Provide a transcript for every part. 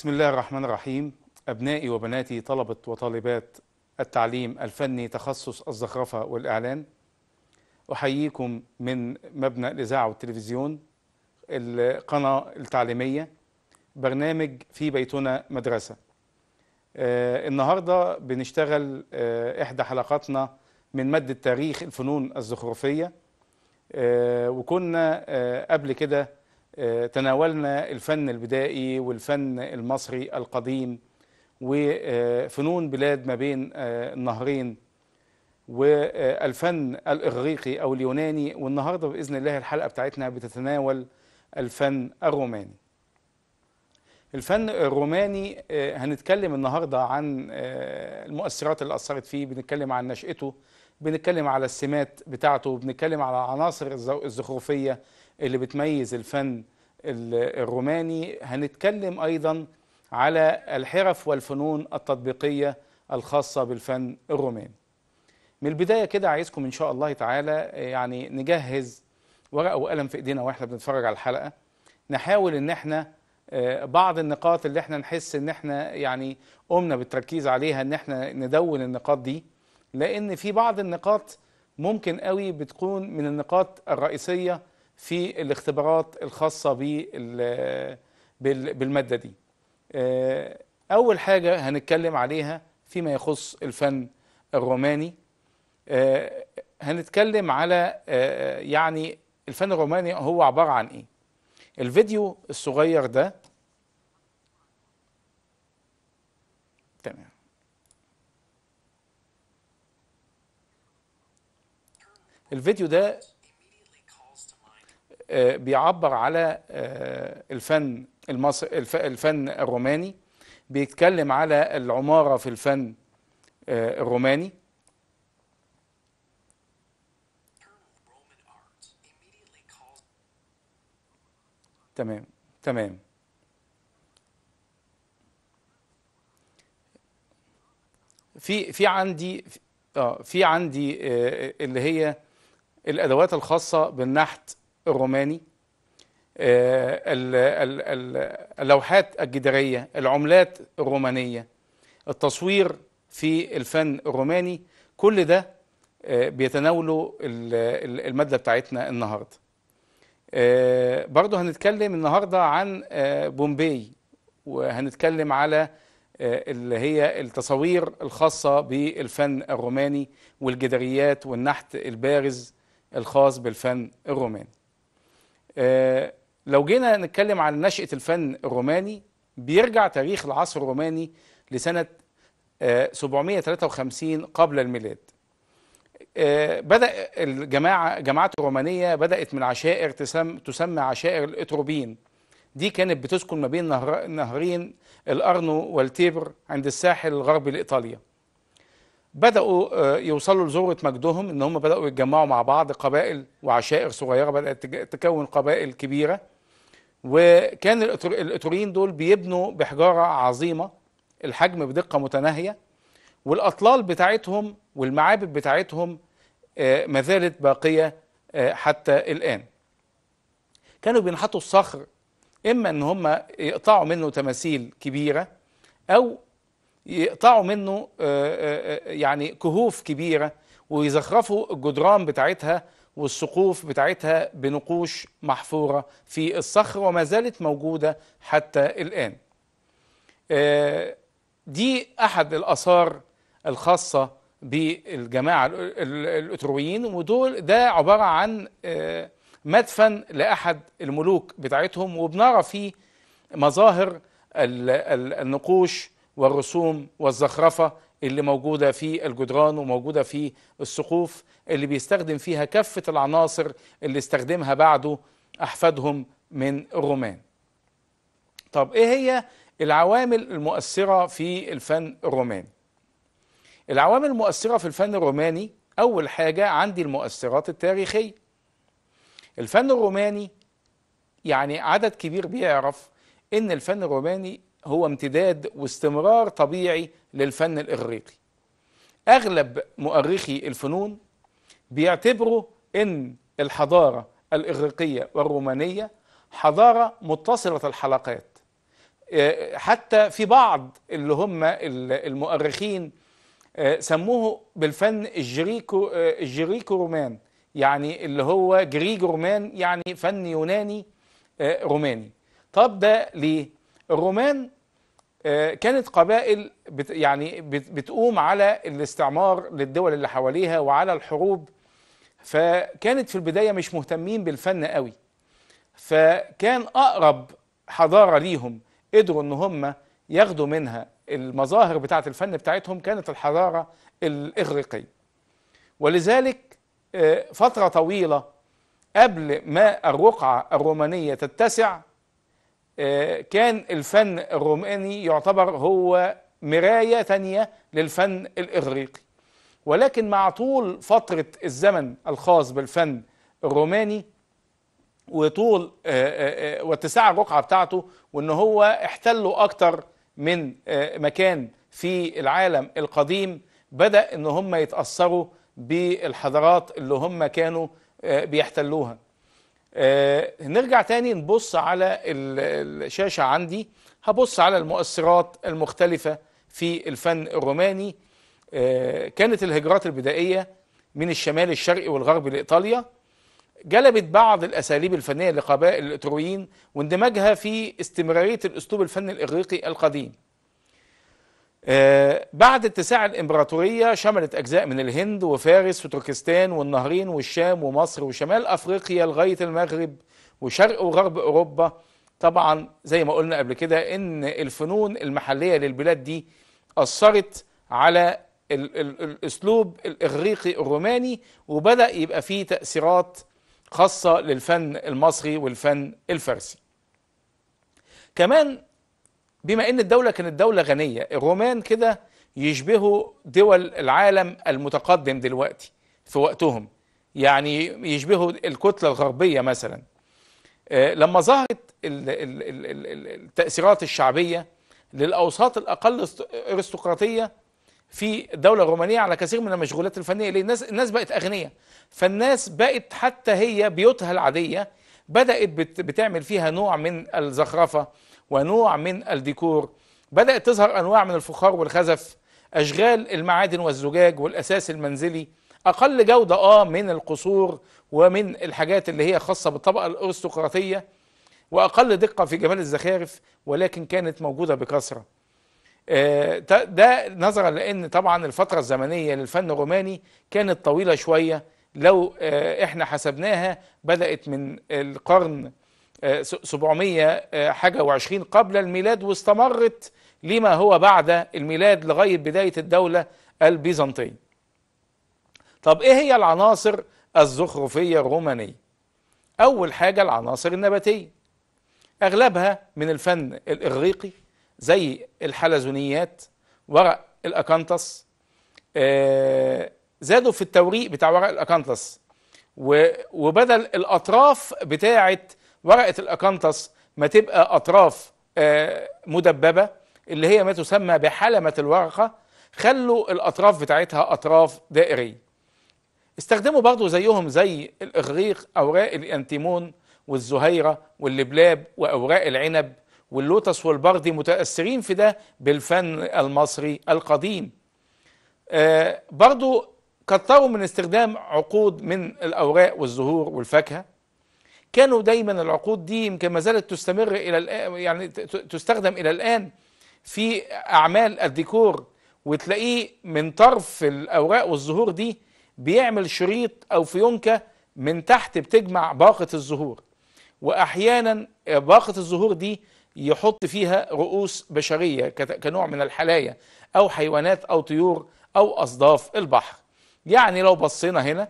بسم الله الرحمن الرحيم. أبنائي وبناتي طلبة وطالبات التعليم الفني تخصص الزخرفة والإعلان أحييكم من مبنى الإذاعة والتلفزيون القناة التعليمية برنامج في بيتنا مدرسة. آه النهاردة بنشتغل آه إحدى حلقاتنا من مادة تاريخ الفنون الزخرفية. آه وكنا آه قبل كده تناولنا الفن البدائي والفن المصري القديم وفنون بلاد ما بين آه النهرين والفن الإغريقي أو اليوناني. والنهاردة بإذن الله الحلقة بتاعتنا بتتناول الفن الروماني. الفن الروماني آه هنتكلم النهاردة عن آه المؤثرات اللي أثرت فيه بنتكلم عن نشأته بنتكلم على السمات بتاعته بنتكلم على العناصر الزخرفية اللي بتميز الفن الروماني. هنتكلم أيضا على الحرف والفنون التطبيقية الخاصة بالفن الروماني. من البداية كده عايزكم إن شاء الله تعالى يعني نجهز ورقة وقلم في إيدينا وإحنا بنتفرج على الحلقة. نحاول إن إحنا بعض النقاط اللي إحنا نحس إن إحنا يعني قمنا بالتركيز عليها إن إحنا ندون النقاط دي. لأن في بعض النقاط ممكن قوي بتكون من النقاط الرئيسية في الاختبارات الخاصة بالمادة دي. أول حاجة هنتكلم عليها فيما يخص الفن الروماني. هنتكلم على يعني الفن الروماني هو عبارة عن إيه؟ الفيديو الصغير ده. تمام. الفيديو ده بيعبر على الفن المصري الفن الروماني بيتكلم على العمارة في الفن الروماني. تمام تمام. في في عندي آه في عندي آه اللي هي الأدوات الخاصة بالنحت الروماني آه اللوحات الجدارية العملات الرومانية التصوير في الفن الروماني كل ده آه بيتناوله المادة بتاعتنا النهارده. برضه هنتكلم النهارده عن بومبي وهنتكلم على اللي هي التصاوير الخاصة بالفن الروماني والجداريات والنحت البارز الخاص بالفن الروماني. لو جينا نتكلم عن نشأة الفن الروماني بيرجع تاريخ العصر الروماني لسنة 753 قبل الميلاد. بدأ الجماعة جماعات الرومانية بدأت من عشائر تسمى, عشائر الإتروبين. دي كانت بتسكن ما بين نهر نهرين الأرنو والتيبر عند الساحل الغربي لإيطاليا. بدأوا يوصلوا لذروة مجدهم إن هم بدأوا يتجمعوا مع بعض قبائل وعشائر صغيرة بدأت تكون قبائل كبيرة. وكان الإتوريين دول بيبنوا بحجارة عظيمة الحجم بدقة متناهية والأطلال بتاعتهم والمعابد بتاعتهم ما زالت باقية حتى الآن. كانوا بينحتوا الصخر إما إن هم يقطعوا منه تماثيل كبيرة أو يقطعوا منه يعني كهوف كبيرة ويزخرفوا الجدران بتاعتها والسقوف بتاعتها بنقوش محفورة في الصخر وما زالت موجودة حتى الآن. دي أحد الآثار الخاصة بالجماعة الأترويين ودول ده عبارة عن مدفن لأحد الملوك بتاعتهم وبنرى فيه مظاهر النقوش والرسوم والزخرفة اللي موجودة في الجدران وموجودة في السقوف اللي بيستخدم فيها كافة العناصر اللي استخدمها بعده أحفادهم من الرومان. طب إيه هي العوامل المؤثرة في الفن الروماني؟ العوامل المؤثرة في الفن الروماني أول حاجة عندي المؤثرات التاريخية. الفن الروماني يعني عدد كبير بيعرف إن الفن الروماني هو امتداد واستمرار طبيعي للفن الإغريقي. أغلب مؤرخي الفنون بيعتبروا إن الحضارة الإغريقية والرومانية حضارة متصلة الحلقات. آه، حتى في بعض اللي هم ال- المؤرخين آه، سموه بالفن ال Greco آه، ال Greco Roman يعني اللي هو Greco Roman يعني فن يوناني روماني. طب ده ليه؟ الرومان آه، كانت قبائل يعني بت بتقوم على الاستعمار للدول اللي حواليها وعلى الحروب. فكانت في البداية مش مهتمين بالفن قوي. فكان أقرب حضارة ليهم قدروا إن هم ياخدوا منها المظاهر بتاعة الفن بتاعتهم كانت الحضارة الإغريقية. ولذلك آه، فترة طويلة قبل ما الرقعة الرومانية تتسع كان الفن الروماني يعتبر هو مراية تانية للفن الإغريقي. ولكن مع طول فترة الزمن الخاص بالفن الروماني وطول آه، آه، آه، واتساع الرقعة بتاعته وإن هو احتلوا أكتر من مكان في العالم القديم بدأ إن هم يتأثروا بالحضارات اللي هم كانوا بيحتلوها. آه، نرجع تاني نبص على ال- الشاشة عندي. هبص على المؤثرات المختلفة في الفن الروماني. آه، كانت الهجرات البدائية من الشمال الشرقي والغربي لإيطاليا. جلبت بعض الأساليب الفنية لقبائل الإترويين واندماجها في استمرارية الأسلوب الفني الإغريقي القديم. بعد اتساع الإمبراطورية شملت أجزاء من الهند وفارس وتركستان والنهرين والشام ومصر وشمال أفريقيا لغاية المغرب وشرق وغرب أوروبا. طبعا زي ما قلنا قبل كده إن الفنون المحلية للبلاد دي أثرت على ال ال الأسلوب الإغريقي الروماني وبدأ يبقى فيه تأثيرات خاصة للفن المصري والفن الفارسي. كمان بما إن الدولة كانت دولة غنية الرومان كده يشبهوا دول العالم المتقدم دلوقتي في وقتهم. يعني يشبهوا الكتلة الغربية مثلا. آه، لما ظهرت ال- ال- ال- ال- ال- التأثيرات الشعبية للأوساط الأقل است- أرستقراطية في الدولة الرومانية على كثير من المشغولات الفنية ليه؟ الناس الناس بقت أغنياء. فالناس بقت حتى هي بيوتها العادية بدأت بت- بتعمل فيها نوع من الزخرفة ونوع من الديكور. بدأت تظهر أنواع من الفخار والخزف أشغال المعادن والزجاج والأساس المنزلي أقل جودة آه من القصور ومن الحاجات اللي هي خاصة بالطبقة الأرستقراطية وأقل دقة في جمال الزخارف ولكن كانت موجودة بكثرة. آه، ده- نظرا لأن طبعا الفترة الزمنية للفن الروماني كانت طويلة شوية. لو آه، إحنا حسبناها بدأت من القرن 700 آه، حاجة و20 قبل الميلاد واستمرت لما هو بعد الميلاد لغاية بداية الدولة البيزنطية. طب إيه هي العناصر الزخرفية الرومانية؟ أول حاجة العناصر النباتية. أغلبها من الفن الإغريقي زي الحلزونيات ورق الأكانتس آه، زادوا في التوريق بتاع ورق الأكانتس وبدل الأطراف بتاعة ورقة الأكانتس ما تبقى أطراف آه، مدببة اللي هي ما تسمى بحلمة الورقة خلوا الأطراف بتاعتها أطراف دائرية. استخدموا برضو زيهم زي الإغريق أوراق الأنتيمون والزهيرة واللبلاب وأوراق العنب واللوتس والبردي متأثرين في ده بالفن المصري القديم. آه برضو كتروا من استخدام عقود من الأوراق والزهور والفاكهة. كانوا دايما العقود دي يمكن ما زالت تستمر إلى الآن يعني تستخدم إلى الآن في أعمال الديكور وتلاقيه من طرف الأوراق والزهور دي بيعمل شريط أو فيونكة من تحت بتجمع باقة الزهور. وأحيانا باقة الزهور دي يحط فيها رؤوس بشرية كت- كنوع من الحلايا أو حيوانات أو طيور أو أصداف البحر. يعني لو بصينا هنا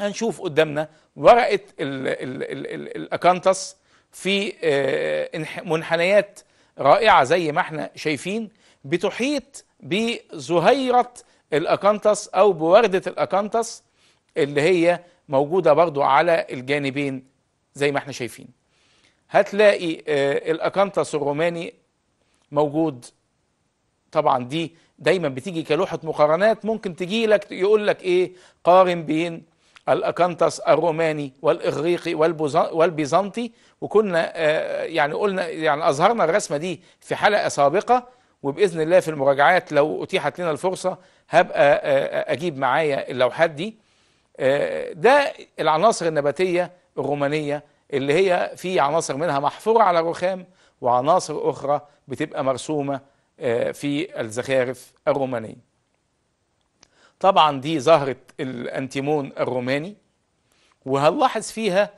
هنشوف قدامنا ورقة ال ال ال ال الأكانتس في آه، منحنيات رائعة زي ما إحنا شايفين بتحيط بزهيرة الأكانتس أو بوردة الأكانتس اللي هي موجودة برضو على الجانبين زي ما إحنا شايفين. هتلاقي آه، الأكانتس الروماني موجود. طبعا دي دايما بتيجي كلوحة مقارنات ممكن تجي لك يقول لك إيه؟ قارن بين الأكنتس الروماني والإغريقي والبيزنطي وكنا يعني قلنا يعني أظهرنا الرسمة دي في حلقة سابقة وبإذن الله في المراجعات لو أتيحت لنا الفرصة هبقى أجيب معايا اللوحات دي. ده العناصر النباتية الرومانية اللي هي في عناصر منها محفورة على الرخام وعناصر أخرى بتبقى مرسومة في الزخارف الرومانية. طبعا دي زهرة الأنتيمون الروماني وهنلاحظ فيها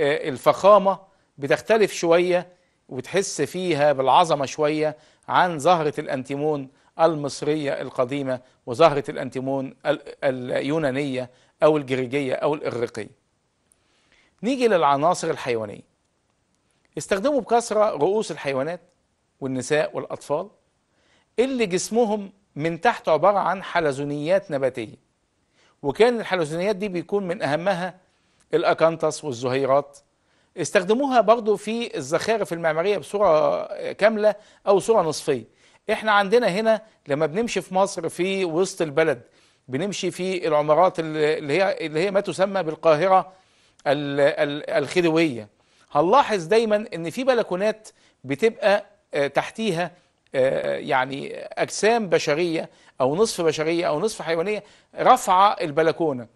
الفخامة بتختلف شوية وتحس فيها بالعظمة شوية عن زهرة الأنتيمون المصرية القديمة وزهرة الأنتيمون اليونانية أو الجريجية أو الإغريقية. نيجي للعناصر الحيوانية. استخدموا بكثرة رؤوس الحيوانات والنساء والأطفال اللي جسمهم من تحت عبارة عن حلزونيات نباتية. وكان الحلزونيات دي بيكون من أهمها الأكانتس والزهيرات. استخدموها برضو في الزخارف المعمارية بصورة كاملة أو صورة نصفية. إحنا عندنا هنا لما بنمشي في مصر في وسط البلد بنمشي في العمارات اللي هي اللي هي ما تسمى بالقاهرة الخديوية. هنلاحظ دايما إن في بلكونات بتبقى تحتيها يعني أجسام بشرية أو نصف بشرية أو نصف حيوانية رفع البلكونة.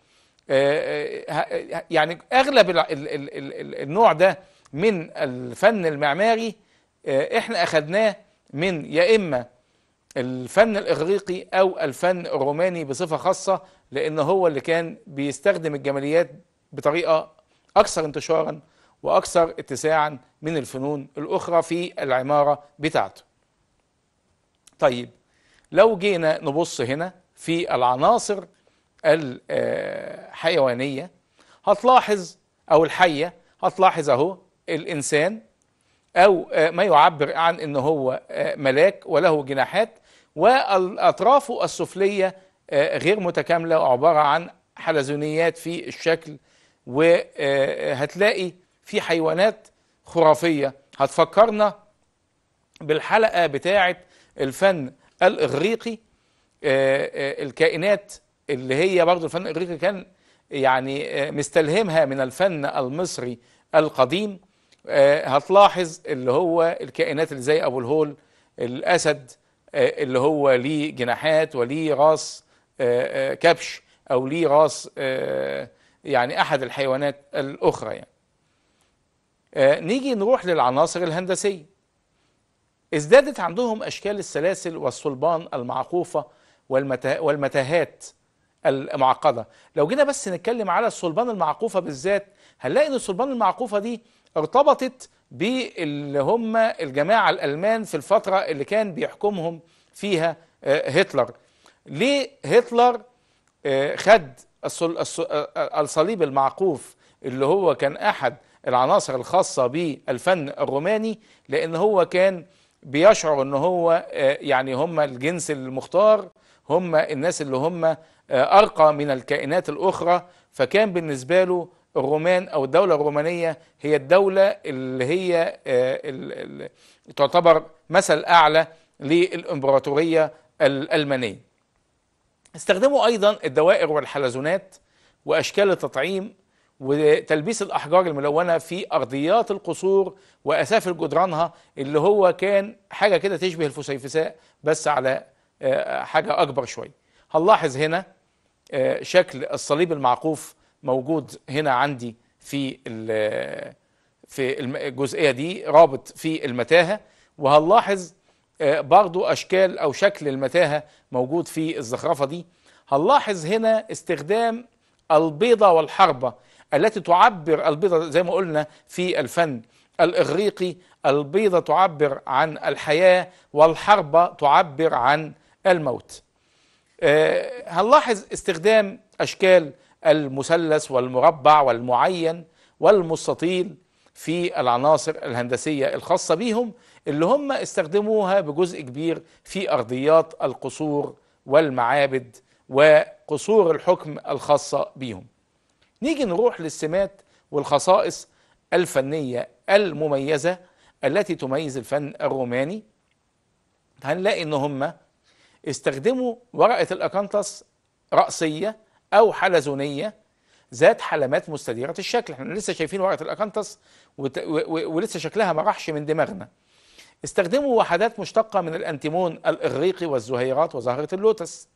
يعني أغلب النوع ده من الفن المعماري إحنا أخذناه من يا إما الفن الإغريقي أو الفن الروماني بصفة خاصة لأن هو اللي كان بيستخدم الجماليات بطريقة أكثر انتشارا وأكثر اتساعا من الفنون الأخرى في العمارة بتاعته. طيب لو جينا نبص هنا في العناصر الحيوانية هتلاحظ أو الحية هتلاحظ أهو الإنسان أو ما يعبر عن أنه هو ملاك وله جناحات والأطراف السفلية غير متكاملة وعبارة عن حلزونيات في الشكل وهتلاقي في حيوانات خرافية. هتفكرنا بالحلقة بتاعة الفن الإغريقي الكائنات اللي هي برضو الفن الإغريقي كان يعني مستلهمها من الفن المصري القديم. هتلاحظ اللي هو الكائنات اللي زي أبو الهول الأسد اللي هو ليه جناحات وليه راس كبش أو ليه راس يعني أحد الحيوانات الأخرى يعني. نيجي نروح للعناصر الهندسية. ازدادت عندهم أشكال السلاسل والصلبان المعقوفة والمتاهات المعقدة. لو جينا بس نتكلم على الصلبان المعقوفة بالذات هنلاقي إن الصلبان المعقوفة دي ارتبطت باللي هم الجماعة الألمان في الفترة اللي كان بيحكمهم فيها هتلر. ليه هتلر خد الصليب المعقوف اللي هو كان أحد العناصر الخاصة بالفن الروماني؟ لأن هو كان بيشعر إن هو يعني هم الجنس المختار هم الناس اللي هم أرقى من الكائنات الأخرى فكان بالنسبة له الرومان أو الدولة الرومانية هي الدولة اللي هي اللي تعتبر مثل أعلى للإمبراطورية الالمانيه. استخدموا أيضا الدوائر والحلزونات وأشكال التطعيم وتلبيس الأحجار الملونة في أرضيات القصور واسافل جدرانها اللي هو كان حاجة كده تشبه الفسيفساء بس على حاجة أكبر شوية. هنلاحظ هنا شكل الصليب المعقوف موجود هنا عندي في في الجزئية دي رابط في المتاهة. وهنلاحظ برضو أشكال أو شكل المتاهة موجود في الزخرفة دي. هنلاحظ هنا استخدام البيضة والحربة التي تعبر البيضة زي ما قلنا في الفن الإغريقي البيضة تعبر عن الحياة والحربة تعبر عن الموت. أه هنلاحظ استخدام أشكال المثلث والمربع والمعين والمستطيل في العناصر الهندسية الخاصة بهم اللي هم استخدموها بجزء كبير في أرضيات القصور والمعابد وقصور الحكم الخاصة بهم نيجي نروح للسمات والخصائص الفنية المميزة التي تميز الفن الروماني. هنلاقي إن هم استخدموا ورقة الاكانتس رأسية أو حلزونية ذات حلمات مستديرة الشكل. إحنا لسه شايفين ورقة الاكانتس ولسه شكلها ما راحش من دماغنا. استخدموا وحدات مشتقة من الأنتيميون الإغريقي والزهيرات وزهرة اللوتس.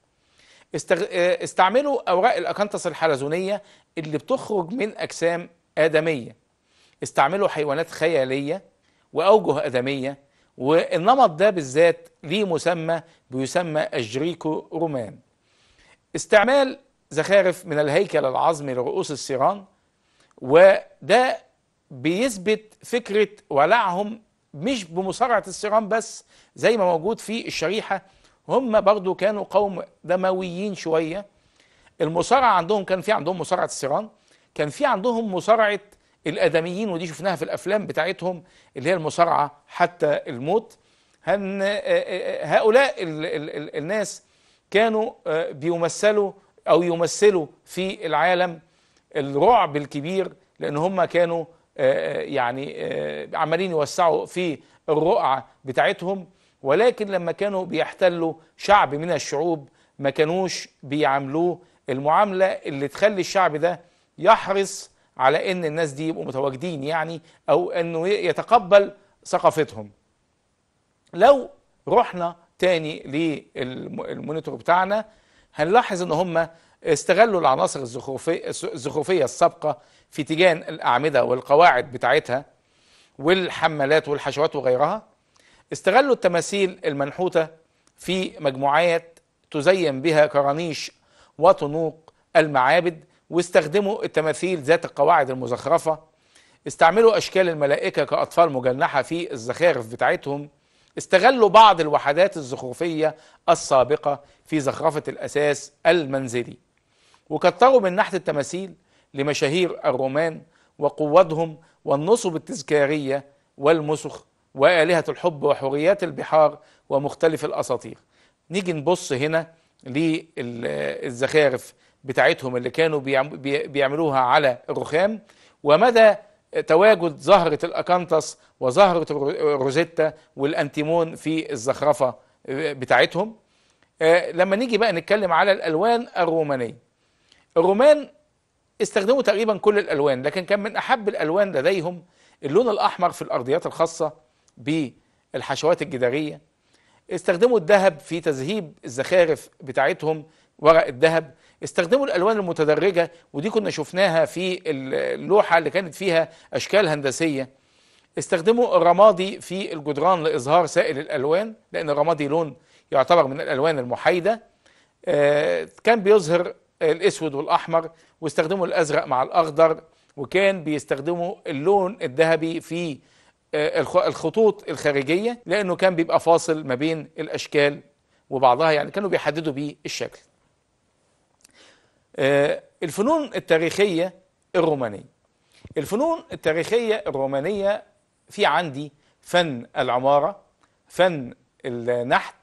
استغ... آه، استعملوا أوراق الأكانتس الحلزونيه اللي بتخرج من أجسام آدمية. استعملوا حيوانات خيالية وأوجه آدمية والنمط ده بالذات ليه مسمى بيسمى الجريكو رومان. استعمال زخارف من الهيكل العظمي لرؤوس الثيران وده بيثبت فكرة ولعهم مش بمصارعة الثيران بس زي ما موجود في الشريحة هم برضو كانوا قوم دمويين شوية. المصارعة عندهم كان في عندهم مصارعة الثيران كان في عندهم مصارعة الآدميين ودي شفناها في الأفلام بتاعتهم اللي هي المصارعة حتى الموت. هن هؤلاء ال ال ال الناس كانوا بيمثلوا أو يمثلوا في العالم الرعب الكبير لأن هم كانوا يعني عمالين يوسعوا في الرقعة بتاعتهم. ولكن لما كانوا بيحتلوا شعب من الشعوب ما كانوش بيعاملوه. المعاملة اللي تخلي الشعب ده يحرص على إن الناس دي يبقوا متواجدين يعني أو إنه يتقبل ثقافتهم. لو رحنا تاني للمونيتور بتاعنا هنلاحظ إن هم استغلوا العناصر الزخرفية السابقة في تيجان الأعمدة والقواعد بتاعتها والحمالات والحشوات وغيرها. استغلوا التماثيل المنحوتة في مجموعات تزين بها كرانيش وطنوق المعابد واستخدموا التماثيل ذات القواعد المزخرفة. استعملوا أشكال الملائكة كأطفال مجنحة في الزخارف بتاعتهم. استغلوا بعض الوحدات الزخرفية السابقة في زخرفة الأساس المنزلي. وكتروا من نحت التماثيل لمشاهير الرومان وقوادهم والنصب التذكارية والمسوخ وآلهة الحب وحوريات البحار ومختلف الأساطير. نيجي نبص هنا للزخارف بتاعتهم اللي كانوا بيعم- بي- بيعملوها على الرخام ومدى تواجد زهرة الأكانتس وزهرة الرو- الروزيتا والأنتيميون في الزخرفة بتاعتهم. آه، لما نيجي بقى نتكلم على الألوان الرومانية. الرومان استخدموا تقريبا كل الألوان لكن كان من أحب الألوان لديهم اللون الأحمر في الأرضيات الخاصة بالحشوات الجداريه استخدموا الذهب في تذهيب الزخارف بتاعتهم ورق الذهب. استخدموا الألوان المتدرجة ودي كنا شفناها في اللوحة اللي كانت فيها أشكال هندسية. استخدموا الرمادي في الجدران لإظهار سائل الألوان لأن الرمادي لون يعتبر من الألوان المحايدة. آه، كان بيظهر الأسود والأحمر واستخدموا الأزرق مع الأخضر وكان بيستخدموا اللون الذهبي في الخطوط الخارجية لأنه كان بيبقى فاصل ما بين الأشكال وبعضها يعني كانوا بيحددوا بيه الشكل. آه، الفنون التاريخية الرومانية. الفنون التاريخية الرومانية في عندي فن العمارة، فن النحت،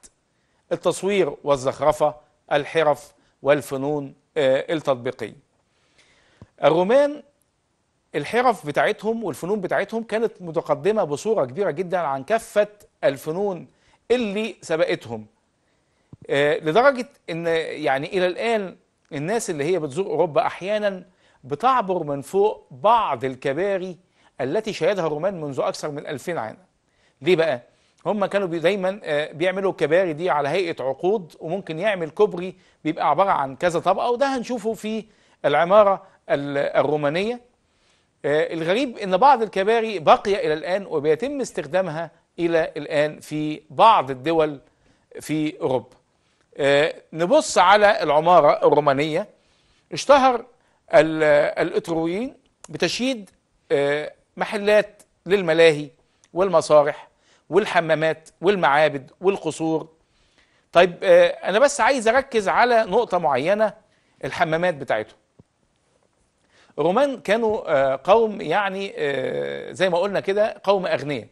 التصوير والزخرفة، الحرف والفنون آه، التطبيقية. الرومان الحرف بتاعتهم والفنون بتاعتهم كانت متقدمة بصورة كبيرة جدا عن كافة الفنون اللي سبقتهم. آه، لدرجة إن يعني إلى الآن الناس اللي هي بتزور أوروبا أحيانا بتعبر من فوق بعض الكباري التي شيدها الرومان منذ أكثر من 2000 عام. ليه بقى؟ هم كانوا دايما آه، بيعملوا الكباري دي على هيئة عقود وممكن يعمل كوبري بيبقى عبارة عن كذا طبقة وده هنشوفه في العمارة ال- الرومانية. آه، الغريب إن بعض الكباري باقيه إلى الآن وبيتم استخدامها إلى الآن في بعض الدول في أوروبا. آه، نبص على العمارة الرومانية. اشتهر ال- الأترويين بتشييد آه، محلات للملاهي والمسارح والحمامات والمعابد والقصور. طيب أنا بس عايز أركز على نقطة معينة الحمامات بتاعتهم. الرومان كانوا آه، قوم يعني آه، زي ما قلنا كده قوم أغنياء.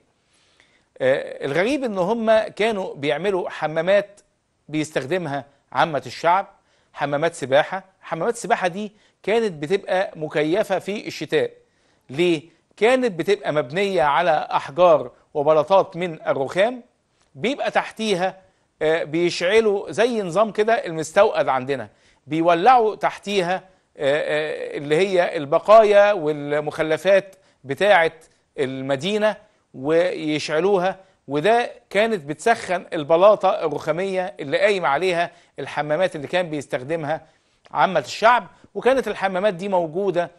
آه، الغريب إن هم كانوا بيعملوا حمامات بيستخدمها عامة الشعب حمامات سباحة. حمامات السباحة دي كانت بتبقى مكيفة في الشتاء. ليه؟ كانت بتبقى مبنية على أحجار وبلاطات من الرخام بيبقى تحتيها بيشعلوا زي نظام كده المستوقد عندنا. بيولعوا تحتيها اللي هي البقايا والمخلفات بتاعه المدينة ويشعلوها وده كانت بتسخن البلاطة الرخامية اللي قايم عليها الحمامات اللي كان بيستخدمها عامة الشعب. وكانت الحمامات دي موجودة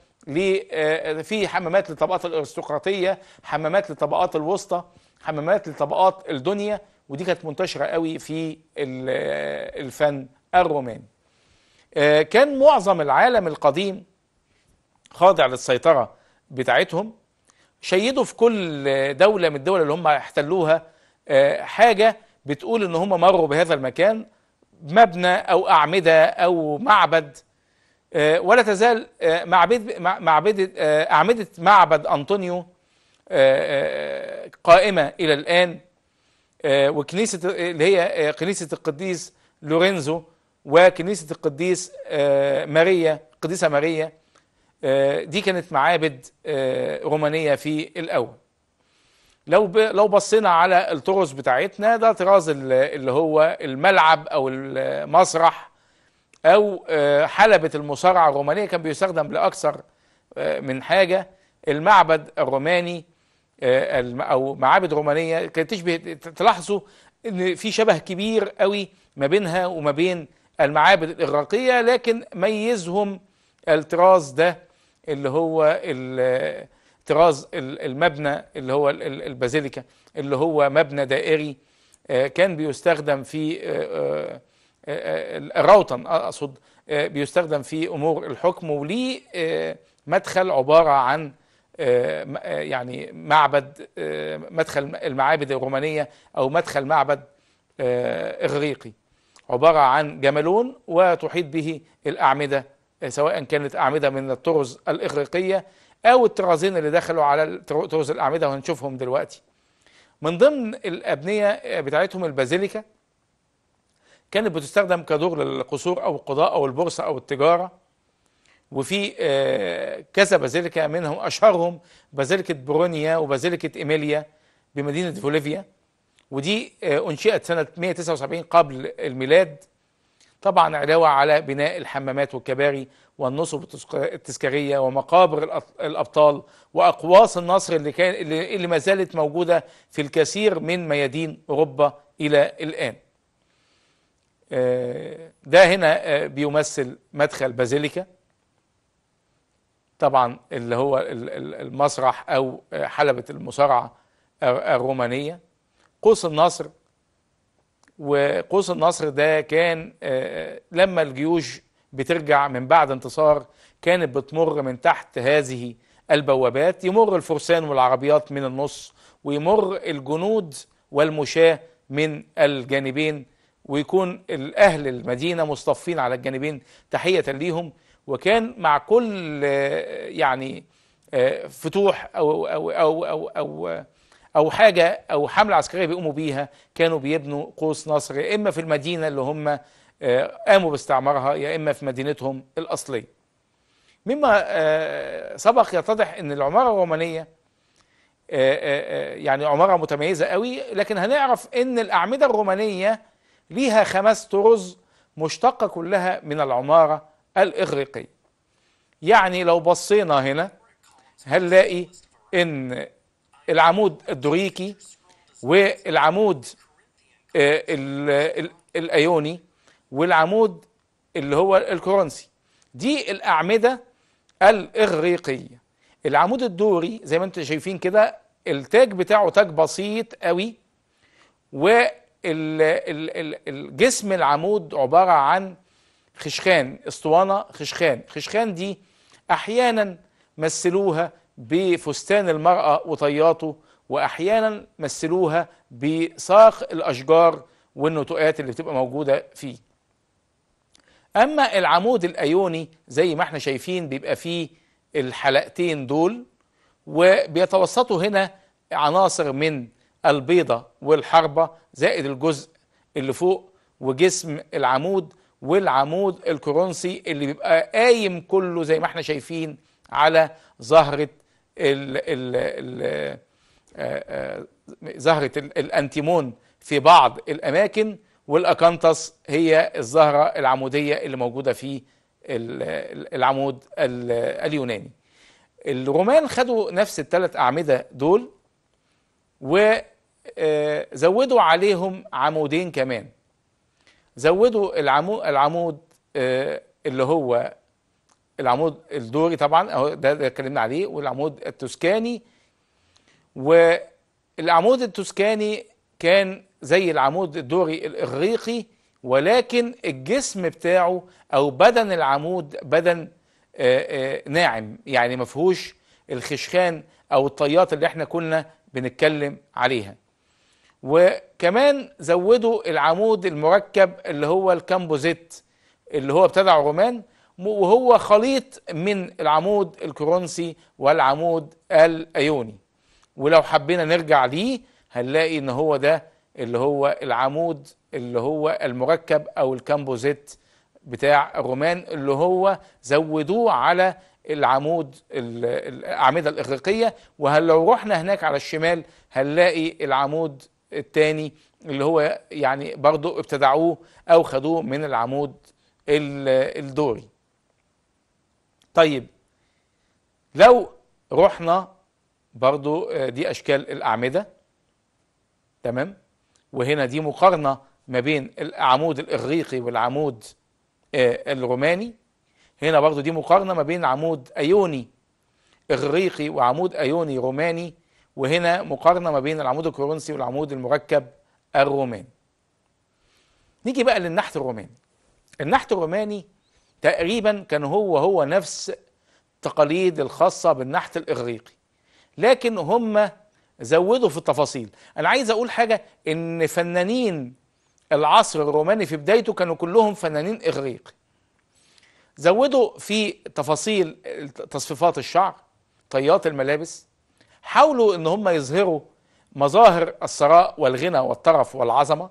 في حمامات للطبقات الأرستقراطية حمامات للطبقات الوسطى حمامات للطبقات الدنيا ودي كانت منتشرة قوي في الفن الروماني. كان معظم العالم القديم خاضع للسيطرة بتاعتهم شيدوا في كل دولة من الدول اللي هم احتلوها حاجة بتقول إن هم مروا بهذا المكان مبنى أو أعمدة أو معبد ولا تزال معبد معبد أعمدة معبد أنطونيو قائمة إلى الآن وكنيسه اللي هي كنيسة القديس لورينزو. وكنيسة القديس ماريا القديسة ماريا دي كانت معابد رومانية في الأول لو. لو بصينا على الطرز بتاعتنا ده طراز اللي هو الملعب أو المسرح أو حلبة المصارعة الرومانية كان بيستخدم لأكثر من حاجة المعبد الروماني أو معابد رومانية كانت تشبه تلاحظوا إن في شبه كبير قوي ما بينها وما بين المعابد الإغريقية لكن ميزهم الطراز ده اللي هو طراز المبنى اللي هو البازيليكا اللي هو مبنى دائري كان بيستخدم في الراوتن أقصد بيستخدم في أمور الحكم وليه مدخل عبارة عن يعني معبد مدخل المعابد الرومانية أو مدخل معبد إغريقي. عبارة عن جملون وتحيط به الأعمدة سواء كانت أعمدة من الطرز الإغريقية أو الطرازين اللي دخلوا على طرز الأعمدة وهنشوفهم دلوقتي. من ضمن الأبنية بتاعتهم البازيليكا كانت بتستخدم كدور للقصور أو القضاء أو البورصة أو التجارة. وفي كذا بازيليكا منهم أشهرهم بازيليكا بورشيا وبازيليكا إيميليا بمدينة فوليفيا. ودي أنشئت سنة 179 قبل الميلاد. طبعا علاوة على بناء الحمامات والكباري والنصب التذكارية ومقابر الأبطال وأقواس النصر اللي كان اللي ما زالت موجودة في الكثير من ميادين أوروبا إلى الآن. ده هنا بيمثل مدخل بازيليكا. طبعا اللي هو المسرح أو حلبة المصارعة الرومانية. قوس النصر. وقوس النصر ده كان لما الجيوش بترجع من بعد انتصار كانت بتمر من تحت هذه البوابات يمر الفرسان والعربيات من النص ويمر الجنود والمشاة من الجانبين ويكون الأهل المدينة مصطفين على الجانبين تحية ليهم. وكان مع كل يعني فتوح أو أو أو أو, أو أو حاجة أو حملة عسكرية بيقوموا بيها كانوا بيبنوا قوس نصر يا إما في المدينة اللي هم قاموا باستعمارها يا إما في مدينتهم الأصلية. مما سبق يتضح إن العمارة الرومانية يعني عمارة متميزة قوي لكن هنعرف إن الأعمدة الرومانية ليها خمس طرز مشتقة كلها من العمارة الإغريقية. يعني لو بصينا هنا هنلاقي إن العمود الدوريكي والعمود الأيوني والعمود اللي هو الكورنثي دي الأعمدة الإغريقية. العمود الدوري زي ما أنتم شايفين كده التاج بتاعه تاج بسيط قوي والجسم العمود عبارة عن خشخان أسطوانة خشخان. خشخان دي أحيانا مثلوها بفستان المرأة وطياته وأحيانا مثلوها بساق الأشجار والنتوءات اللي بتبقى موجودة فيه. أما العمود الأيوني زي ما إحنا شايفين بيبقى فيه الحلقتين دول وبيتوسطوا هنا عناصر من البيضة والحربة زائد الجزء اللي فوق وجسم العمود والعمود الكورنثي اللي بيبقى قايم كله زي ما إحنا شايفين على زهرة ال ال ال زهرة الأنتيمون في بعض الأماكن والأكانتس هي الزهرة العمودية اللي موجودة في العمود اليوناني. الرومان خدوا نفس الثلاث أعمدة دول وزودوا عليهم عمودين كمان. زودوا العمود اللي هو العمود الدوري طبعا أهو ده اللي اتكلمنا عليه والعمود التسكاني والعمود التسكاني كان زي العمود الدوري الإغريقي ولكن الجسم بتاعه أو بدن العمود بدن ناعم. يعني ما فيهوش الخشخان أو الطيات اللي إحنا كنا بنتكلم عليها. وكمان زودوا العمود المركب اللي هو ال composite اللي هو ابتدع الرومان وهو خليط من العمود الكورنثي والعمود الأيوني. ولو حبينا نرجع ليه هنلاقي إن هو ده اللي هو العمود اللي هو المركب أو الكامبوزيت بتاع الرومان اللي هو زودوه على العمود الأعمدة الإغريقية. وهل لو رحنا هناك على الشمال هنلاقي العمود الثاني اللي هو يعني برضو ابتدعوه أو خدوه من العمود الدوري. طيب لو رحنا برضو دي أشكال الأعمدة تمام؟ وهنا دي مقارنة ما بين العمود الإغريقي والعمود الروماني. هنا برضو دي مقارنة ما بين عمود أيوني إغريقي وعمود أيوني روماني. وهنا مقارنة ما بين العمود الكورنثي والعمود المركب الروماني. نيجي بقى للنحت الروماني. النحت الروماني تقريبا كان هو هو نفس التقاليد الخاصة بالنحت الإغريقي. لكن هم زودوا في التفاصيل. أنا عايز أقول حاجة إن فنانين العصر الروماني في بدايته كانوا كلهم فنانين إغريقي. زودوا في تفاصيل تصفيفات الشعر طيات الملابس حاولوا إن هم يظهروا مظاهر الثراء والغنى والطرف والعظمة.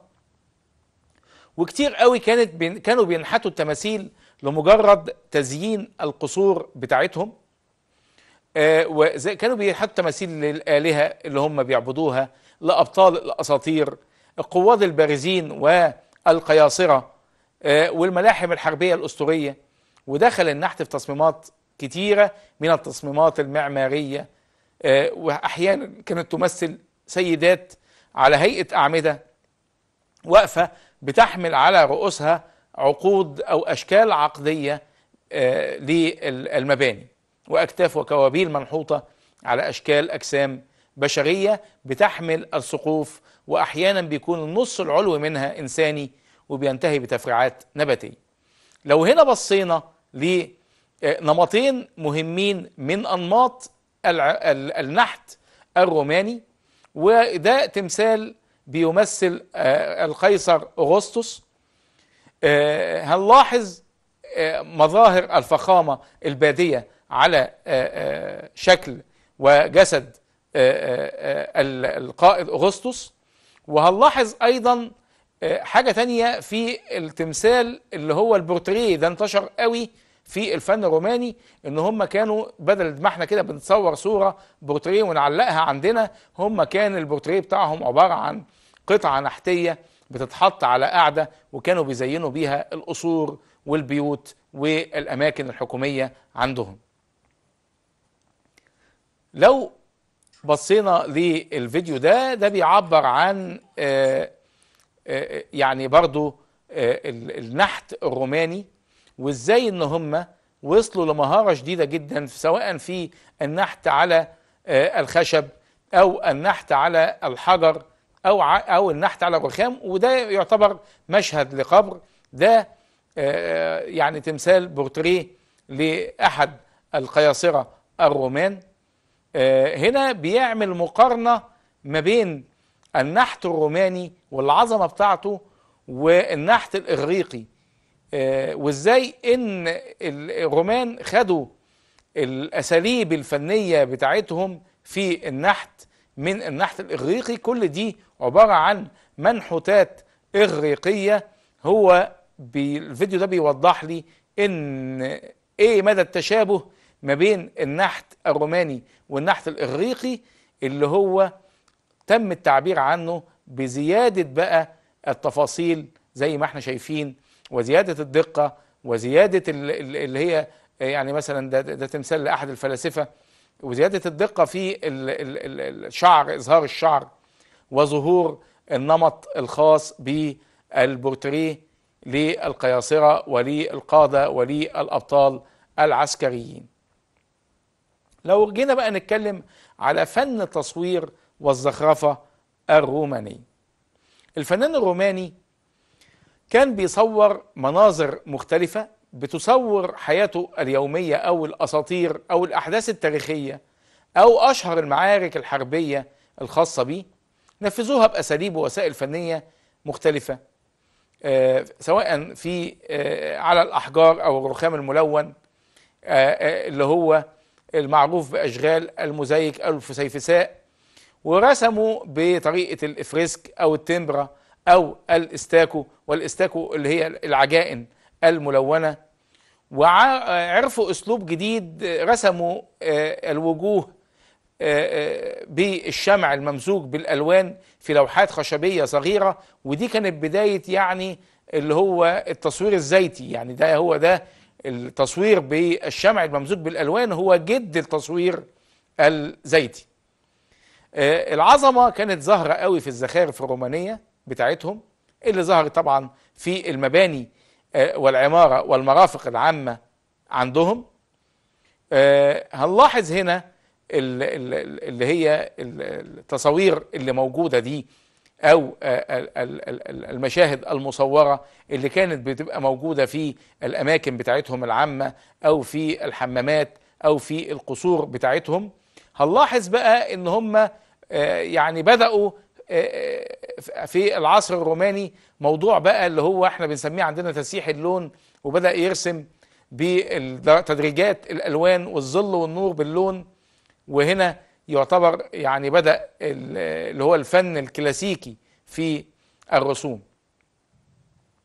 وكتير قوي كانت بين كانوا بينحتوا التماثيل لمجرد تزيين القصور بتاعتهم آه وزي كانوا بينحتوا تماثيل للآلهة اللي هم بيعبدوها لأبطال الأساطير القواد البارزين والقياصرة آه والملاحم الحربية الأسطورية. ودخل النحت في تصميمات كتيرة من التصميمات المعمارية آه وأحيانا كانت تمثل سيدات على هيئة أعمدة واقفة بتحمل على رؤوسها عقود أو أشكال عقدية آه للمباني. وأكتاف وكوابيل منحوطة على أشكال أجسام بشرية بتحمل السقوف وأحيانا بيكون النص العلوي منها إنساني وبينتهي بتفريعات نباتية. لو هنا بصينا لنمطين مهمين من أنماط النحت الروماني وده تمثال بيمثل القيصر أغسطس هنلاحظ مظاهر الفخامة البادية على شكل وجسد القائد أغسطس. وهنلاحظ أيضا حاجة تانية في التمثال اللي هو البورتريه ده انتشر قوي في الفن الروماني إن هم كانوا بدل ما إحنا كده بنتصور صورة بورتريه ونعلقها عندنا هم كان البورتريه بتاعهم عبارة عن قطعة نحتية بتتحط على قاعدة وكانوا بيزينوا بيها القصور والبيوت والأماكن الحكومية عندهم. لو بصينا للفيديو ده ده بيعبر عن آآ آآ يعني برضو النحت الروماني وإزاي إن هم وصلوا لمهارة شديدة جدا سواء في النحت على الخشب أو النحت على الحجر أو أو النحت على الرخام وده يعتبر مشهد لقبر. ده يعني تمثال بورتريه لأحد القياصرة الرومان. هنا بيعمل مقارنة ما بين النحت الروماني والعظمة بتاعته والنحت الإغريقي. وإزاي إن الرومان خدوا الأساليب الفنية بتاعتهم في النحت من النحت الإغريقي. كل دي عبارة عن منحوتات إغريقية. هو الفيديو ده بيوضح لي إن إيه مدى التشابه ما بين النحت الروماني والنحت الإغريقي اللي هو تم التعبير عنه بزيادة بقى التفاصيل زي ما إحنا شايفين وزيادة الدقة وزيادة ال- ال- اللي هي يعني مثلا ده, ده تمثال لأحد الفلاسفة وزيادة الدقة في ال- ال- ال- الشعر إظهار الشعر وظهور النمط الخاص بالبورتريه للقياصرة وللقادة وللأبطال العسكريين. لو جينا بقى نتكلم على فن التصوير والزخرفة الروماني الفنان الروماني كان بيصور مناظر مختلفة بتصور حياته اليومية أو الأساطير أو الأحداث التاريخية أو أشهر المعارك الحربية الخاصة به نفذوها بأساليب ووسائل فنية مختلفة آه، سواء في آه، على الأحجار أو الرخام الملون آه، اللي هو المعروف بأشغال الموزايك أو الفسيفساء ورسموا بطريقة الإفريسك أو التمبرا أو الإستاكو والإستاكو اللي هي العجائن الملونة وعرفوا أسلوب جديد رسموا آه، الوجوه آه، آه، بالشمع الممزوج بالألوان في لوحات خشبية صغيرة ودي كانت بداية يعني اللي هو التصوير الزيتي يعني ده هو ده التصوير بالشمع الممزوج بالألوان هو جد التصوير الزيتي. العظمة كانت ظاهره قوي في الزخارف الرومانية بتاعتهم اللي ظهرت طبعا في المباني آه، والعمارة والمرافق العامة عندهم. آه، هنلاحظ هنا ال- ال- ال- اللي هي ال- التصاوير اللي موجودة دي أو آه، ال- ال- ال- المشاهد المصورة اللي كانت بتبقى موجودة في الأماكن بتاعتهم العامة أو في الحمامات أو في القصور بتاعتهم. هنلاحظ بقى إن هم يعني آه، في العصر الروماني موضوع بقى اللي هو إحنا بنسميه عندنا تسييح اللون وبدأ يرسم بتدريجات الألوان والظل والنور باللون وهنا يعتبر يعني بدأ ال- اللي هو الفن الكلاسيكي في الرسوم.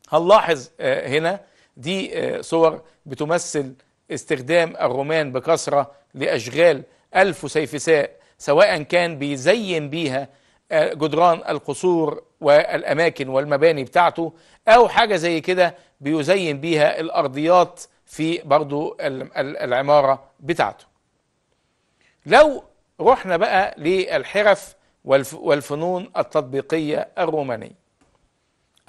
هنلاحظ آه، هنا دي آه، صور بتمثل استخدام الرومان بكثرة لأشغال الفسيفساء سواء كان بيزين بيها آه، جدران القصور والأماكن والمباني بتاعته أو حاجة زي كده بيزين بيها الأرضيات في برضو ال- ال- العمارة بتاعته. لو رحنا بقى للحرف والف- والفنون التطبيقية الرومانية.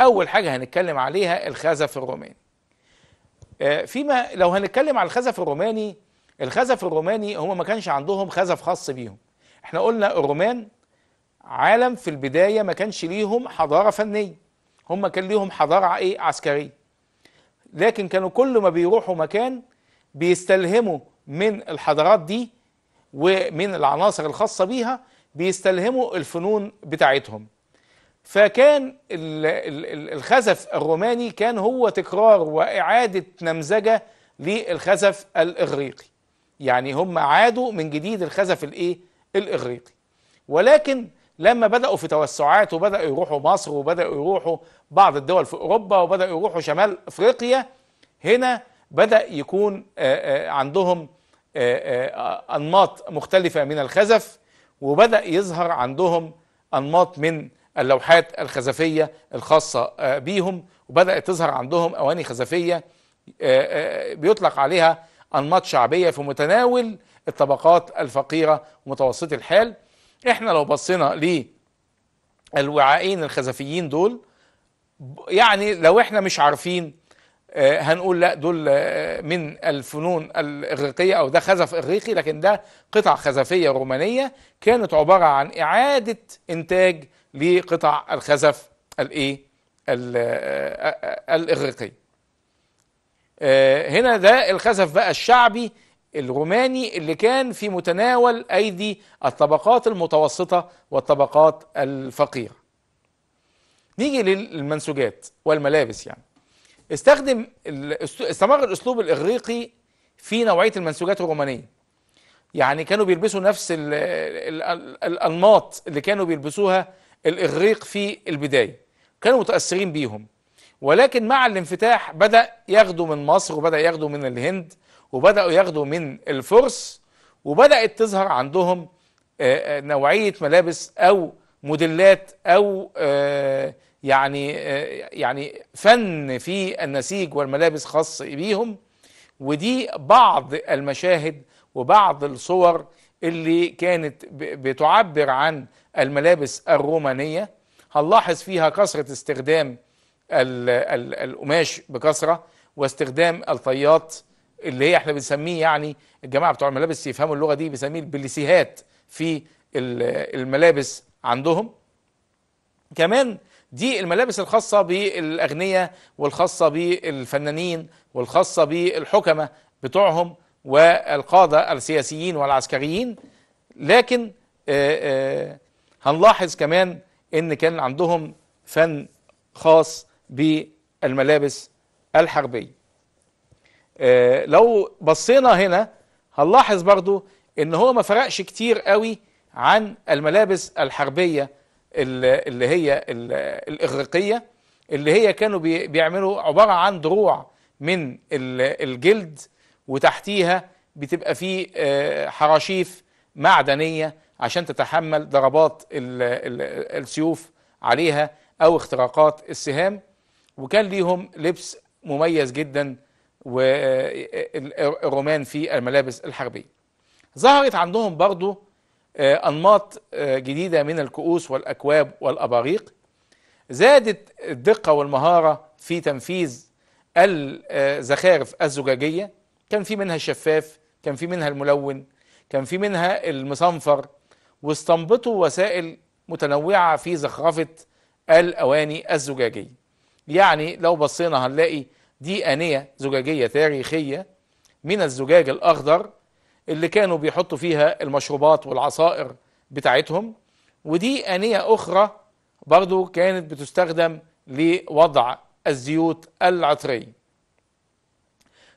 أول حاجة هنتكلم عليها الخزف الروماني. آه، فيما لو هنتكلم على الخزف الروماني الخزف الروماني هم ما كانش عندهم خزف خاص بيهم. إحنا قلنا الرومان عالم في البداية ما كانش ليهم حضارة فنية. هم كان ليهم حضارة إيه؟ عسكرية. لكن كانوا كل ما بيروحوا مكان بيستلهموا من الحضارات دي ومن العناصر الخاصة بيها بيستلهموا الفنون بتاعتهم. فكان ال- ال- ال- الخزف الروماني كان هو تكرار وإعادة نمذجة للخزف الإغريقي. يعني هم عادوا من جديد الخزف الإيه؟ الإغريقي. ولكن لما بدأوا في توسعات وبدأوا يروحوا مصر وبدأوا يروحوا بعض الدول في أوروبا وبدأوا يروحوا شمال أفريقيا هنا بدأ يكون آه، آه، عندهم آه، أنماط مختلفة من الخزف وبدأ يظهر عندهم أنماط من اللوحات الخزفية الخاصة بيهم وبدأت تظهر عندهم أواني خزفية بيطلق عليها أنماط شعبية في متناول الطبقات الفقيرة ومتوسطي الحال. إحنا لو بصينا للوعائين الخزفيين دول يعني لو إحنا مش عارفين آه، هنقول لا دول آه، من الفنون الإغريقية أو ده خزف إغريقي لكن ده قطع خزفية رومانية كانت عبارة عن إعادة إنتاج لقطع الخزف الإيه؟ ال- آه، الإغريقي. هنا ده الخزف بقى الشعبي الروماني اللي كان في متناول أيدي الطبقات المتوسطة والطبقات الفقيرة. نيجي للمنسوجات والملابس يعني. استخدم استمر الأسلوب الإغريقي في نوعية المنسوجات الرومانية. يعني كانوا بيلبسوا نفس ال- ال- ال- الأنماط اللي كانوا بيلبسوها الإغريق في البداية. كانوا متأثرين بيهم. ولكن مع الانفتاح بدأ ياخدوا من مصر وبدأ ياخدوا من الهند وبدأوا ياخدوا من الفرس وبدأت تظهر عندهم آه، آه، نوعية ملابس أو موديلات أو آه، يعني يعني فن في النسيج والملابس خاص بيهم. ودي بعض المشاهد وبعض الصور اللي كانت بتعبر عن الملابس الرومانية. هنلاحظ فيها كثرة استخدام القماش بكثرة واستخدام الطيات اللي هي إحنا بنسميه يعني الجماعة بتوع الملابس يفهموا اللغة دي بنسميه البليسيهات في الملابس عندهم. كمان دي الملابس الخاصة بالأغنياء والخاصة بالفنانين والخاصة بالحكمة بتوعهم والقادة السياسيين والعسكريين. لكن آآ آآ هنلاحظ كمان إن كان عندهم فن خاص بالملابس الحربية. لو بصينا هنا هنلاحظ برضو إن هو ما فرقش كتير قوي عن الملابس الحربية اللي هي الإغريقية اللي هي كانوا بيعملوا عبارة عن دروع من الجلد وتحتيها بتبقى فيه حراشيف معدنية عشان تتحمل ضربات السيوف عليها أو اختراقات السهام. وكان ليهم لبس مميز جدا والرومان في الملابس الحربية. ظهرت عندهم برضو أنماط جديدة من الكؤوس والأكواب والأباريق. زادت الدقة والمهارة في تنفيذ الزخارف الزجاجية. كان في منها الشفاف كان في منها الملون كان في منها المصنفر واستنبطوا وسائل متنوعة في زخرفة الأواني الزجاجية. يعني لو بصينا هنلاقي دي آنية زجاجية تاريخية من الزجاج الأخضر اللي كانوا بيحطوا فيها المشروبات والعصائر بتاعتهم. ودي آنية أخرى برضو كانت بتستخدم لوضع الزيوت العطرية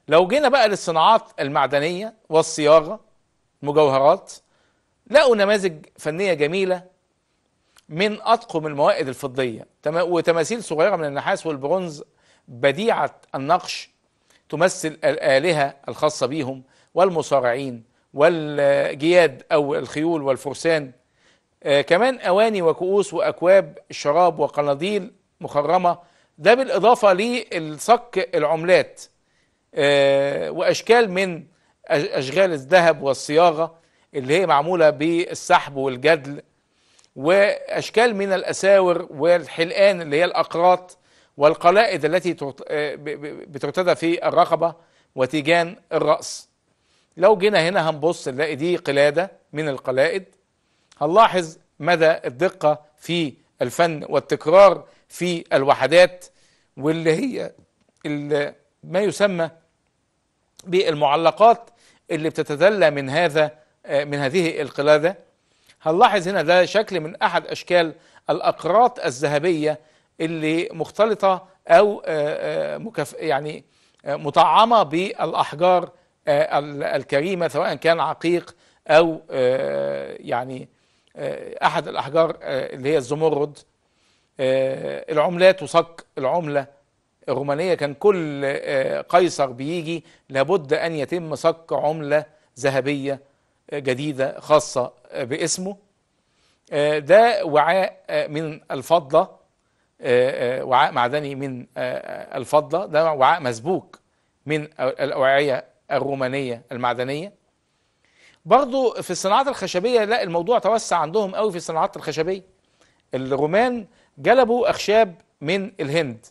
لو جينا بقى للصناعات المعدنية والصياغة مجوهرات لقوا نماذج فنية جميلة من أطقم الموائد الفضية وتماثيل صغيرة من النحاس والبرونز بديعة النقش تمثل الآلهة الخاصة بيهم والمصارعين والجياد أو الخيول والفرسان. آه كمان أواني وكؤوس وأكواب شراب وقناديل مخرمة. ده بالإضافة للصك العملات آه وأشكال من أشغال الذهب والصياغة اللي هي معمولة بالسحب والجدل وأشكال من الأساور والحلقان اللي هي الأقراط. والقلائد التي بترتدى في الرقبة وتيجان الرأس. لو جينا هنا هنبص نلاقي دي قلادة من القلائد. هنلاحظ مدى الدقة في الفن والتكرار في الوحدات واللي هي اللي ما يسمى بالمعلقات اللي بتتدلى من هذا من هذه القلادة. هنلاحظ هنا ده شكل من أحد أشكال الأقراط الذهبية اللي مختلطة أو مكف يعني مطعمة بالأحجار الكريمة سواء كان عقيق أو يعني أحد الأحجار اللي هي الزمرد. العملات وصك العملة. الرومانية كان كل قيصر بيجي لابد أن يتم صك عملة ذهبية جديدة خاصة باسمه. ده وعاء من الفضة. وعاء معدني من الفضة. ده وعاء مسبوك من الأوعية الرومانية المعدنية. برضو في الصناعات الخشبية لا الموضوع توسع عندهم قوي في الصناعات الخشبية. الرومان جلبوا أخشاب من الهند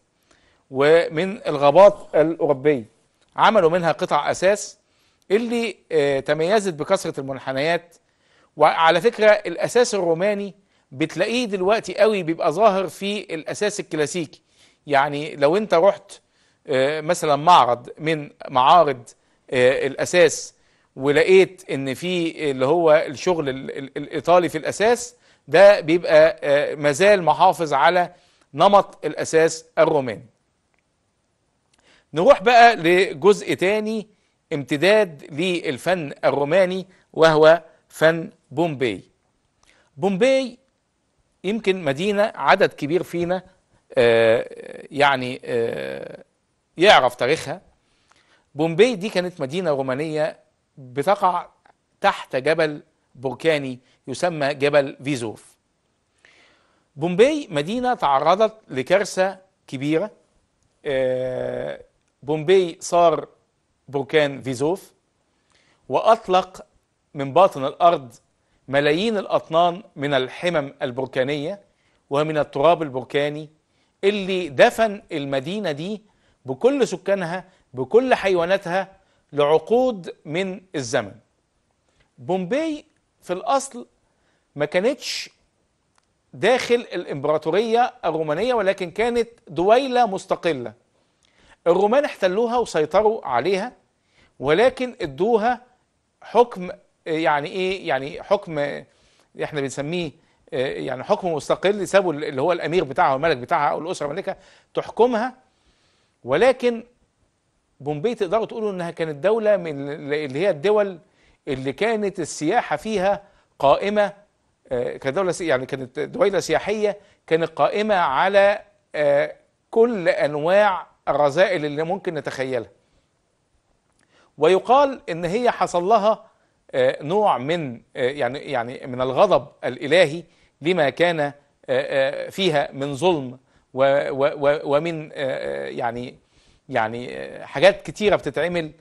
ومن الغابات الأوروبية. عملوا منها قطع أساس اللي تميزت بكثرة المنحنيات. وعلى فكرة الأساس الروماني بتلاقيه دلوقتي قوي بيبقى ظاهر في الأساس الكلاسيكي. يعني لو أنت رحت مثلا معرض من معارض الأساس ولقيت إن في اللي هو الشغل الإيطالي في الأساس ده بيبقى مازال محافظ على نمط الأساس الروماني. نروح بقى لجزء تاني امتداد للفن الروماني وهو فن بومبي بومبي يمكن مدينة عدد كبير فينا يعني يعرف تاريخها. بومبي دي كانت مدينة رومانية بتقع تحت جبل بركاني يسمى جبل فيزوف. بومبي مدينة تعرضت لكارثة كبيرة. آه، بومبي صار بركان فيزوف وأطلق من باطن الأرض ملايين الأطنان من الحمم البركانية ومن التراب البركاني اللي دفن المدينة دي بكل سكانها بكل حيواناتها لعقود من الزمن. بومبي في الأصل ما كانتش داخل الإمبراطورية الرومانية ولكن كانت دويلة مستقلة. الرومان احتلوها وسيطروا عليها ولكن ادوها حكم يعني إيه؟ يعني حكم إحنا بنسميه يعني حكم مستقل سابوا اللي هو الأمير بتاعها والملك بتاعها أو الأسرة الملكه تحكمها ولكن بومبي تقدروا تقولوا إنها كانت دولة من اللي هي الدول اللي كانت السياحة فيها قائمة كدولة يعني كانت دويلة سياحية كانت قائمة على كل أنواع الرذائل اللي ممكن نتخيلها. ويقال إن هي حصل لها نوع من يعني يعني من الغضب الإلهي لما كان فيها من ظلم ومن يعني يعني حاجات كتيرة بتتعمل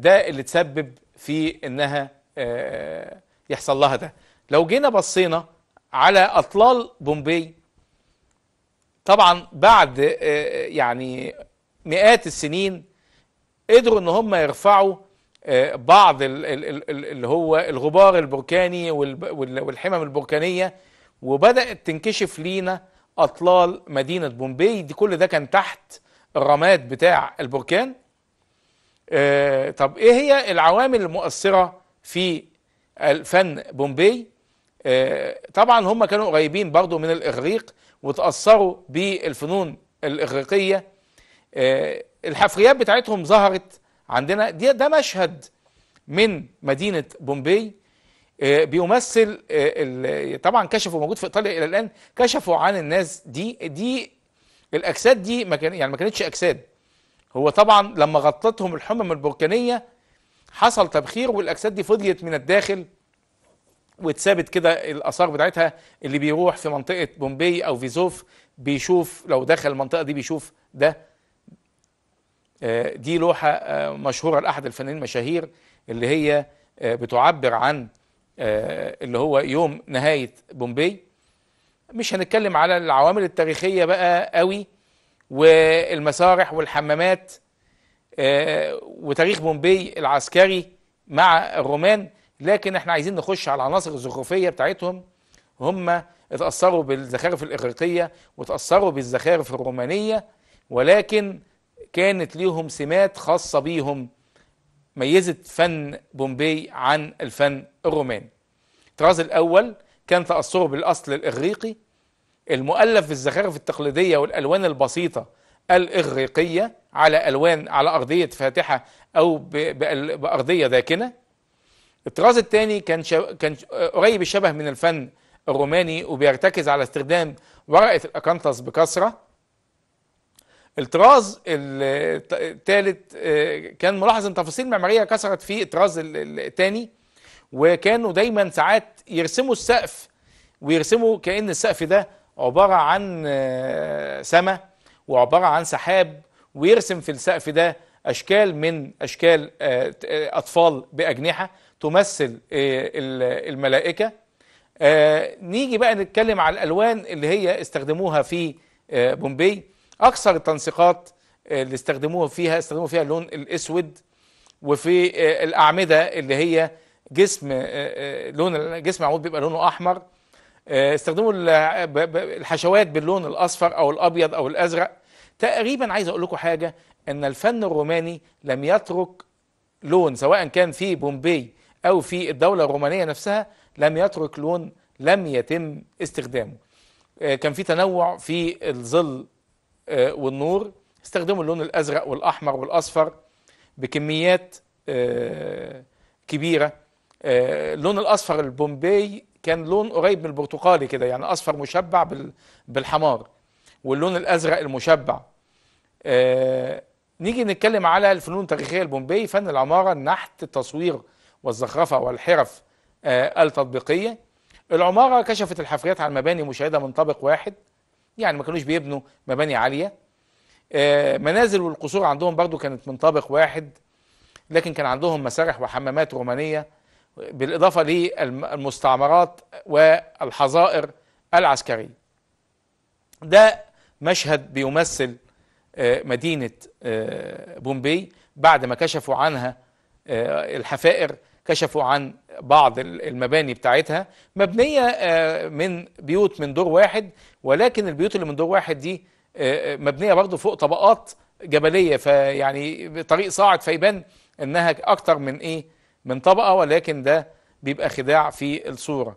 ده اللي تسبب في إنها يحصل لها ده. لو جينا بصينا على أطلال بومبي طبعا بعد يعني مئات السنين قدروا إن هم يرفعوا بعض اللي هو الغبار البركاني والحمم البركانية وبدأت تنكشف لينا أطلال مدينة بومبي دي كل ده كان تحت الرماد بتاع البركان. طب إيه هي العوامل المؤثرة في الفن بومبي طبعا هم كانوا قريبين برضو من الإغريق وتأثروا بالفنون الإغريقية. الحفريات بتاعتهم ظهرت عندنا دي ده مشهد من مدينة بومبي بيمثل طبعا كشفوا موجود في إيطاليا إلى الآن كشفوا عن الناس. دي دي الأجساد دي ما كان يعني ما كانتش أجساد. هو طبعا لما غطتهم الحمم البركانية حصل تبخير والأجساد دي فضيت من الداخل واتثابت كده الآثار بتاعتها. اللي بيروح في منطقة بومبي أو فيزوف بيشوف لو دخل المنطقة دي بيشوف ده. دي لوحة مشهورة لأحد الفنانين المشاهير اللي هي بتعبر عن اللي هو يوم نهاية بومبي مش هنتكلم على العوامل التاريخية بقى قوي والمسارح والحمامات وتاريخ بومبي العسكري مع الرومان لكن إحنا عايزين نخش على العناصر الزخرفية بتاعتهم. هم اتأثروا بالزخارف الإغريقية وتأثروا بالزخارف الرومانية ولكن كانت ليهم سمات خاصة بيهم ميزت فن بومبي عن الفن الروماني. الطراز الأول كان تاثره بالأصل الإغريقي. المؤلف بالزخارف التقليدية والألوان البسيطة الإغريقية على ألوان على أرضية فاتحة أو بأرضية داكنه الطراز الثاني كان. كان قريب الشبه من الفن الروماني وبيرتكز على استخدام ورقة الاكانتس بكثره الطراز الثالث كان ملاحظ إن تفاصيل معمارية كثرت في الطراز الثاني وكانوا دايما ساعات يرسموا السقف ويرسموا كأن السقف ده عبارة عن سماء وعبارة عن سحاب ويرسم في السقف ده أشكال من أشكال أطفال بأجنحة تمثل الملائكة. نيجي بقى نتكلم على الألوان اللي هي استخدموها في بومبي. أكثر التنسيقات اللي استخدموها فيها استخدموا فيها اللون الأسود وفي الأعمدة اللي هي جسم لون الجسم العمود بيبقى لونه أحمر. استخدموا الحشوات باللون الأصفر أو الأبيض أو الأزرق. تقريبا عايز أقول لكم حاجة إن الفن الروماني لم يترك لون سواء كان في بومبي أو في الدولة الرومانية نفسها لم يترك لون لم يتم استخدامه. كان في تنوع في الظل والنور. استخدموا اللون الأزرق والأحمر والأصفر بكميات كبيرة. اللون الأصفر البومبي كان لون قريب من البرتقالي كده يعني أصفر مشبع بالحمار. واللون الأزرق المشبع. نيجي نتكلم على الفنون التاريخية البومبي فن العمارة النحت التصوير والزخرفة والحرف التطبيقية. العمارة كشفت الحفريات عن مباني مشاهدة من طابق واحد. يعني ما كانوش بيبنوا مباني عالية. آه، منازل والقصور عندهم برضو كانت من طابق واحد لكن كان عندهم مسارح وحمامات رومانية بالإضافة للمستعمرات والحظائر العسكرية. ده مشهد بيمثل آه، مدينة آه، بومبي بعد ما كشفوا عنها الحفائر كشفوا عن بعض المباني بتاعتها. مبنية من بيوت من دور واحد ولكن البيوت اللي من دور واحد دي مبنية برضو فوق طبقات جبلية. فيعني طريق صاعد فيبان إنها أكتر من إيه؟ من طبقة ولكن ده بيبقى خداع في الصورة.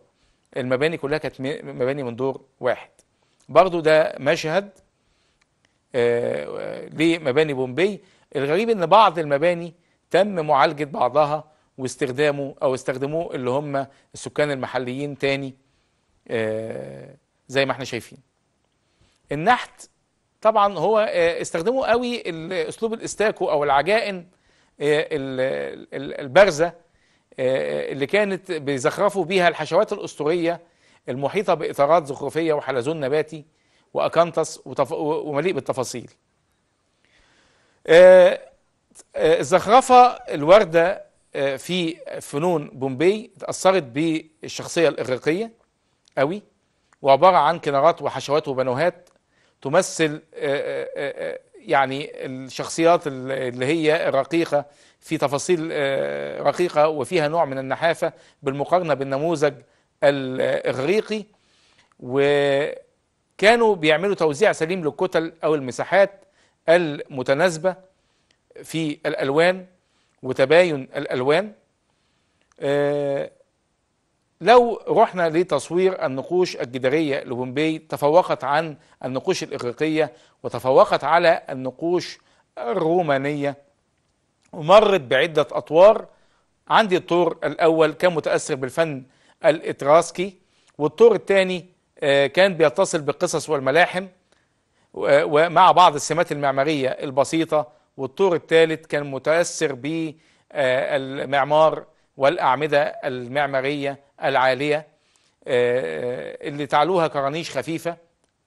المباني كلها كانت مباني من دور واحد. برضو ده مشهد آه، لمباني بومبي. الغريب إن بعض المباني تم معالجة بعضها واستخدامه أو استخدموه اللي هم السكان المحليين تاني. آه، زي ما إحنا شايفين. النحت طبعا هو آه، استخدموا قوي أسلوب الإستاكو أو العجائن البارزه اللي كانت بيزخرفوا بيها الحشوات الأسطورية المحيطة بإطارات زخرفية وحلزون نباتي وأكانتس وتف... ومليء بالتفاصيل. آه، آه، الزخرفة الواردة آه، في فنون بومبي تأثرت بالشخصية الإغريقية قوي. وعبارة عن كنارات وحشوات وبنوهات تمثل يعني الشخصيات اللي هي الرقيقة في تفاصيل رقيقة وفيها نوع من النحافة بالمقارنة بالنموذج الاغريقي. وكانوا بيعملوا توزيع سليم للكتل أو المساحات المتناسبة في الألوان وتباين الألوان. آه، لو رحنا لتصوير النقوش الجدارية لبومبي تفوقت عن النقوش الإغريقية وتفوقت على النقوش الرومانية ومرت بعدة أطوار. عندي الطور الأول كان متأثر بالفن الإتراسكي والطور الثاني آه، كان بيتصل بالقصص والملاحم ومع بعض السمات المعمارية البسيطة. والطور الثالث كان متأثر بالمعمار والأعمدة المعمارية. العالية آه، اللي تعلوها كرانيش خفيفة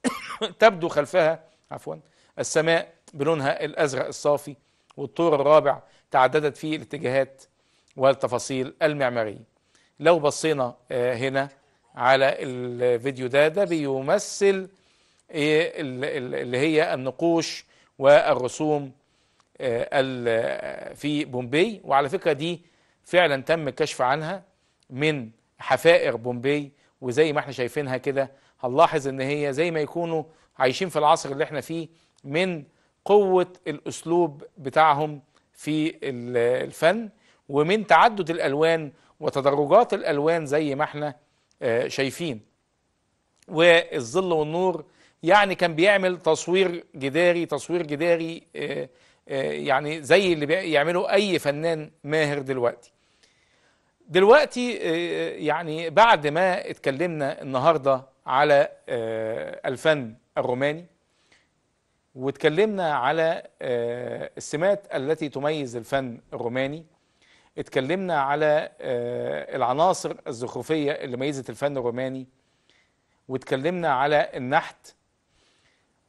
تبدو خلفها عفوا السماء بلونها الأزرق الصافي والطور الرابع تعددت فيه الاتجاهات والتفاصيل المعمارية. لو بصينا آه، هنا على الفيديو ده ده بيمثل اللي هي النقوش والرسوم آه، في بومبي وعلى فكرة دي فعلا تم الكشف عنها من حفائر بومبي وزي ما إحنا شايفينها كده هنلاحظ إن هي زي ما يكونوا عايشين في العصر اللي إحنا فيه من قوة الأسلوب بتاعهم في الفن ومن تعدد الألوان وتدرجات الألوان زي ما إحنا آه، شايفين. والظل والنور يعني كان بيعمل تصوير جداري تصوير جداري آه، آه، يعني زي اللي بيعمله أي فنان ماهر دلوقتي. دلوقتي يعني بعد ما اتكلمنا النهارده على الفن الروماني واتكلمنا على السمات التي تميز الفن الروماني اتكلمنا على آه، العناصر الزخرفية اللي ميزت الفن الروماني واتكلمنا على النحت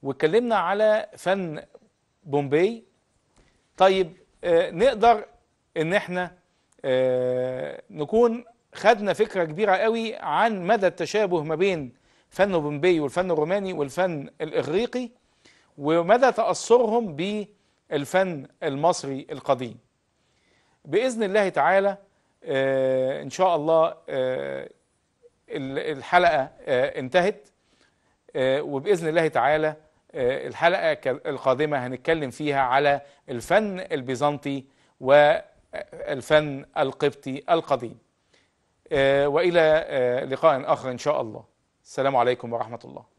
واتكلمنا على فن بومبي. طيب آه، نقدر إن إحنا آه، نكون خدنا فكرة كبيرة قوي عن مدى التشابه ما بين فن بومبي والفن الروماني والفن الإغريقي ومدى تأثرهم بالفن المصري القديم. بإذن الله تعالى آه، إن شاء الله آه، الحلقة آه، انتهت. وبإذن الله تعالى الحلقة القادمة هنتكلم فيها على الفن البيزنطي والفن القبطي القديم. وإلى لقاء آخر إن شاء الله. السلام عليكم ورحمة الله.